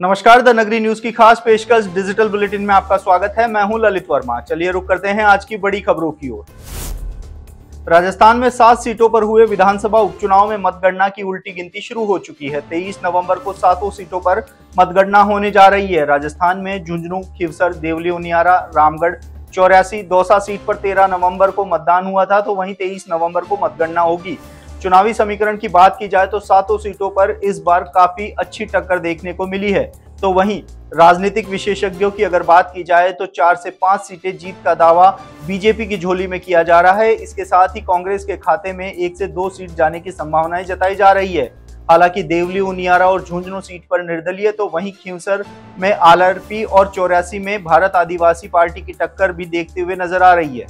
नमस्कार, द नगरी न्यूज़ की खास पेशकश डिजिटल बुलेटिन में आपका स्वागत है। मैं हूँ ललित वर्मा। चलिए रुक करते हैं आज की बड़ी खबरों की ओर। राजस्थान में सात सीटों पर हुए विधानसभा उपचुनाव में मतगणना की उल्टी गिनती शुरू हो चुकी है। 23 नवंबर को सातों सीटों पर मतगणना होने जा रही है। राजस्थान में झुंझुनू, खिवसर देवली उनियारा रामगढ़, चौरासी, दौसा सीट पर 13 नवंबर को मतदान हुआ था तो वहीं 23 नवंबर को मतगणना होगी। चुनावी समीकरण की बात की जाए तो सातों सीटों पर इस बार काफ़ी अच्छी टक्कर देखने को मिली है। तो वहीं राजनीतिक विशेषज्ञों की अगर बात की जाए तो चार से पाँच सीटें जीत का दावा बीजेपी की झोली में किया जा रहा है। इसके साथ ही कांग्रेस के खाते में एक से दो सीट जाने की संभावनाएँ जताई जा रही है। हालाँकि देवली, उनियारा और झुंझुनू सीट पर निर्दलीय तो वहीं खींवसर में आलआरपी और चौरासी में भारत आदिवासी पार्टी की टक्कर भी देखते हुए नज़र आ रही है।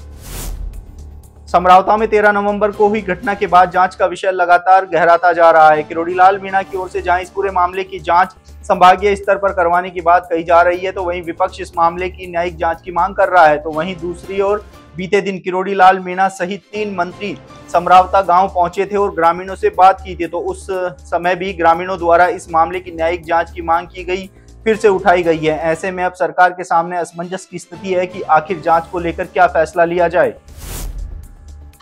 समरावता में 13 नवंबर को हुई घटना के बाद जाँच का विषय लगातार गहराता जा रहा है। किरोड़ीलाल मीणा की ओर से जहाँ इस पूरे मामले की जाँच संभागीय स्तर पर करवाने की बात कही जा रही है तो वहीं विपक्ष इस मामले की न्यायिक जाँच की मांग कर रहा है। तो वहीं दूसरी ओर बीते दिन किरोड़ी लाल मीणा सहित तीन मंत्री समरावता गाँव पहुँचे थे और ग्रामीणों से बात की थी तो उस समय भी ग्रामीणों द्वारा इस मामले की न्यायिक जाँच की मांग की गई, फिर से उठाई गई है। ऐसे में अब सरकार के सामने असमंजस की स्थिति है कि आखिर जाँच को लेकर क्या फैसला लिया जाए।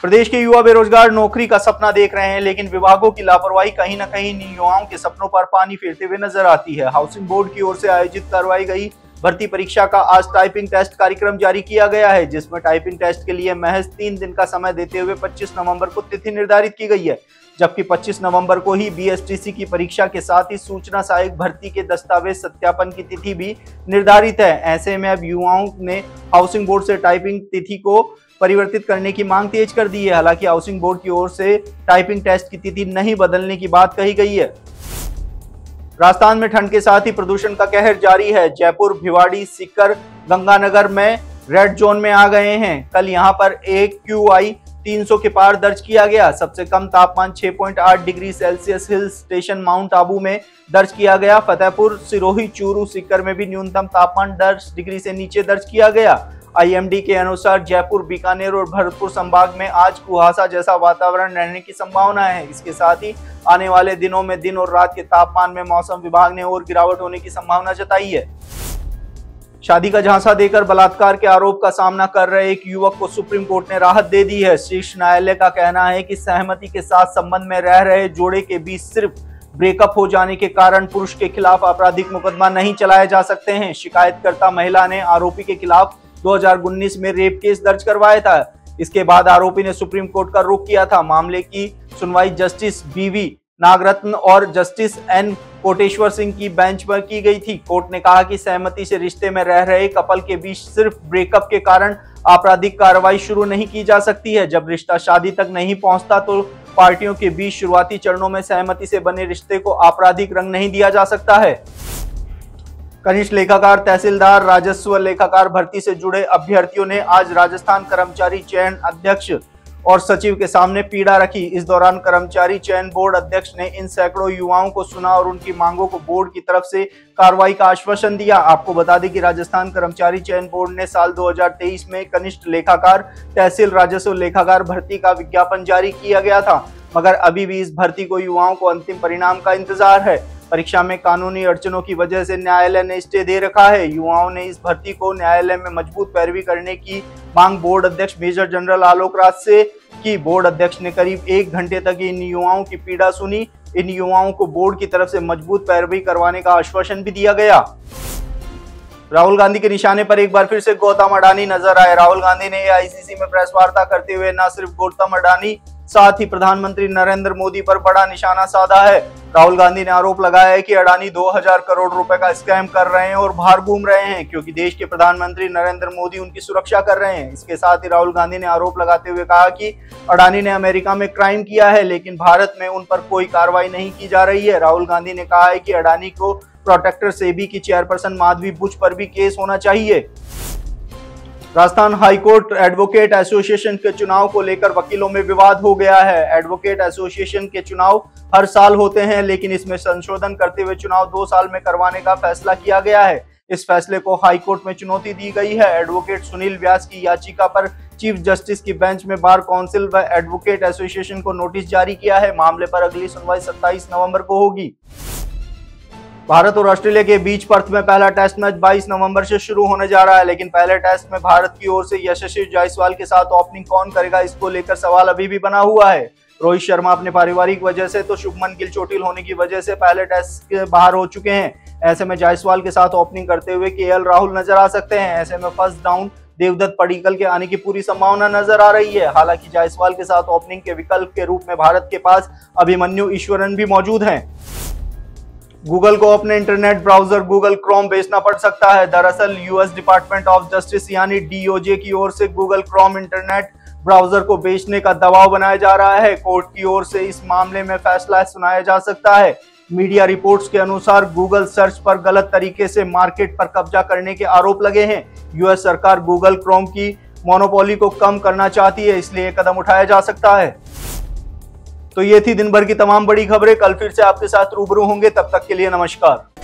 प्रदेश के युवा बेरोजगार नौकरी का सपना देख रहे हैं, लेकिन विभागों की लापरवाही कहीं न कहीं युवाओं के सपनों पर पानी फेरते हुए नज़र आती है। हाउसिंग बोर्ड की ओर से आयोजित करवाई गई भर्ती परीक्षा का आज टाइपिंग टेस्ट कार्यक्रम जारी किया गया है, जिसमें टाइपिंग टेस्ट के लिए महज तीन दिन का समय देते हुए 25 नवंबर को तिथि निर्धारित की गई है। जबकि 25 नवंबर को ही बीएसटीसी की परीक्षा के साथ ही सूचना सहायक भर्ती के दस्तावेज़ सत्यापन की तिथि भी निर्धारित है। ऐसे में अब युवाओं ने हाउसिंग बोर्ड से टाइपिंग तिथि को परिवर्तित करने की मांग तेज कर दी है। हालाँकि हाउसिंग बोर्ड की ओर से टाइपिंग टेस्ट की तिथि नहीं बदलने की बात कही गई है। राजस्थान में ठंड के साथ ही प्रदूषण का कहर जारी है। जयपुर, भिवाड़ी, सीकर, गंगानगर में रेड जोन में आ गए हैं। कल यहाँ पर एक क्यू आई 300 के पार दर्ज किया गया। सबसे कम तापमान 6.8 degree Celsius hill station mount Abu में दर्ज किया गया। फतेहपुर, सिरोही, चूरू, सीकर में भी न्यूनतम तापमान 10 डिग्री से नीचे दर्ज किया गया। आईएमडी के अनुसार जयपुर, बीकानेर और भरतपुर संभाग में आज कुहासा जैसा वातावरण रहने की संभावना है। इसके साथ ही आने वाले दिनों में दिन और रात के तापमान में मौसम विभाग ने और गिरावट होने की संभावना जताई है। शादी का झांसा देकर बलात्कार के आरोप का सामना कर रहे एक युवक को सुप्रीम कोर्ट ने राहत दे दी है। शीर्ष न्यायालय का कहना है कि सहमति के साथ संबंध में रह रहे जोड़े के बीच सिर्फ़ ब्रेकअप हो जाने के कारण पुरुष के खिलाफ आपराधिक मुकदमा नहीं चलाए जा सकते हैं। शिकायतकर्ता महिला ने आरोपी के खिलाफ 2019 में रेप केस दर्ज करवाया था। इसके बाद आरोपी ने सुप्रीम कोर्ट का रुख किया था। मामले की सुनवाई जस्टिस बीवी नागरत्न और जस्टिस एन कोटेश्वर सिंह की बेंच पर की गई थी। कोर्ट ने कहा कि सहमति से रिश्ते में रह रहे कपल के बीच सिर्फ़ ब्रेकअप के कारण आपराधिक कार्रवाई शुरू नहीं की जा सकती है। जब रिश्ता शादी तक नहीं पहुँचता तो पार्टियों के बीच शुरुआती चरणों में सहमति से बने रिश्ते को आपराधिक रंग नहीं दिया जा सकता है। कनिष्ठ लेखाकार, तहसीलदार, राजस्व लेखाकार भर्ती से जुड़े अभ्यर्थियों ने आज राजस्थान कर्मचारी चयन अध्यक्ष और सचिव के सामने पीड़ा रखी। इस दौरान कर्मचारी चयन बोर्ड अध्यक्ष ने इन सैकड़ों युवाओं को सुना और उनकी मांगों को बोर्ड की तरफ़ से कार्रवाई का आश्वासन दिया। आपको बता दें कि राजस्थान कर्मचारी चयन बोर्ड ने साल 2023 में कनिष्ठ लेखाकार, तहसील राजस्व लेखाकार भर्ती का विज्ञापन जारी किया गया था। मगर अभी भी इस भर्ती को युवाओं को अंतिम परिणाम का इंतज़ार है। परीक्षा में कानूनी अड़चनों की वजह से न्यायालय ने स्टे दे रखा है। युवाओं ने इस भर्ती को न्यायालय में मज़बूत पैरवी करने की मांग बोर्ड अध्यक्ष मेजर जनरल आलोक राज से की। बोर्ड अध्यक्ष ने करीब एक घंटे तक इन युवाओं की पीड़ा सुनी। इन युवाओं को बोर्ड की तरफ़ से मज़बूत पैरवी करवाने का आश्वासन भी दिया गया। राहुल गांधी के निशाने पर एक बार फिर से गौतम अडानी नज़र आए। राहुल गांधी ने आईसीसी में प्रेस वार्ता करते हुए न सिर्फ़ गौतम अडानी साथ ही प्रधानमंत्री नरेंद्र मोदी पर बड़ा निशाना साधा है। राहुल गांधी ने आरोप लगाया है कि अडानी 2000 करोड़ रुपए का स्कैम कर रहे हैं और बाहर घूम रहे हैं, क्योंकि देश के प्रधानमंत्री नरेंद्र मोदी उनकी सुरक्षा कर रहे हैं। इसके साथ ही राहुल गांधी ने आरोप लगाते हुए कहा कि अडानी ने अमेरिका में क्राइम किया है, लेकिन भारत में उन पर कोई कार्रवाई नहीं की जा रही है। राहुल गांधी ने कहा है कि अडानी को प्रोटेक्टर सेबी की चेयरपर्सन माधवी बुच पर भी केस होना चाहिए। राजस्थान हाईकोर्ट एडवोकेट एसोसिएशन के चुनाव को लेकर वकीलों में विवाद हो गया है। एडवोकेट एसोसिएशन के चुनाव हर साल होते हैं, लेकिन इसमें संशोधन करते हुए चुनाव दो साल में करवाने का फैसला किया गया है। इस फैसले को हाईकोर्ट में चुनौती दी गई है। एडवोकेट सुनील व्यास की याचिका पर चीफ जस्टिस की बेंच में बार काउंसिल व एडवोकेट एसोसिएशन को नोटिस जारी किया है। मामले पर अगली सुनवाई 27 नवंबर को होगी। भारत और ऑस्ट्रेलिया के बीच पर्थ में पहला टेस्ट मैच 22 नवंबर से शुरू होने जा रहा है, लेकिन पहले टेस्ट में भारत की ओर से यशस्वी जायसवाल के साथ ओपनिंग कौन करेगा, इसको लेकर सवाल अभी भी बना हुआ है। रोहित शर्मा अपने पारिवारिक वजह से तो शुभमन गिल चोटिल होने की वजह से पहले टेस्ट के बाहर हो चुके हैं। ऐसे में जायसवाल के साथ ओपनिंग करते हुए के राहुल नज़र आ सकते हैं। ऐसे में फ़र्स्ट डाउन देवदत्त पडिकल के आने की पूरी संभावना नज़र आ रही है। हालाँकि जायसवाल के साथ ओपनिंग के विकल्प के रूप में भारत के पास अभिमन्यु ईश्वरन भी मौजूद हैं। गूगल को अपने इंटरनेट ब्राउज़र गूगल क्रोम बेचना पड़ सकता है। दरअसल, यूएस डिपार्टमेंट ऑफ़ जस्टिस यानी डीओजे की ओर से गूगल क्रोम इंटरनेट ब्राउज़र को बेचने का दबाव बनाया जा रहा है। कोर्ट की ओर से इस मामले में फैसला सुनाया जा सकता है। मीडिया रिपोर्ट्स के अनुसार, गूगल सर्च पर गलत तरीके से मार्केट पर कब्जा करने के आरोप लगे हैं। यूएस सरकार गूगल क्रोम की मोनोपोली को कम करना चाहती है, इसलिए कदम उठाया जा सकता है। तो ये थी दिन भर की तमाम बड़ी खबरें। कल फिर से आपके साथ रूबरू होंगे। तब तक के लिए नमस्कार।